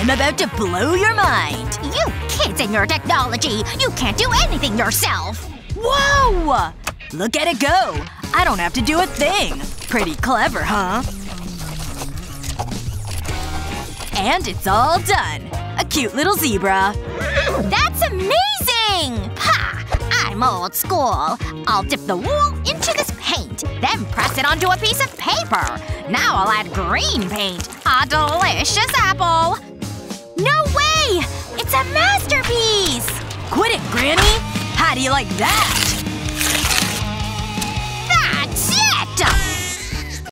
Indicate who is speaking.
Speaker 1: I'm about to blow your mind.
Speaker 2: You kids and your technology! You can't do anything yourself!
Speaker 1: Whoa! Look at it go! I don't have to do a thing. Pretty clever, huh? And it's all done. A cute little zebra.
Speaker 2: That's amazing! Ha! I'm old school. I'll dip the wool into this paint, then press it onto a piece of paper. Now I'll add green paint. A delicious apple!
Speaker 1: Granny! How do you like that?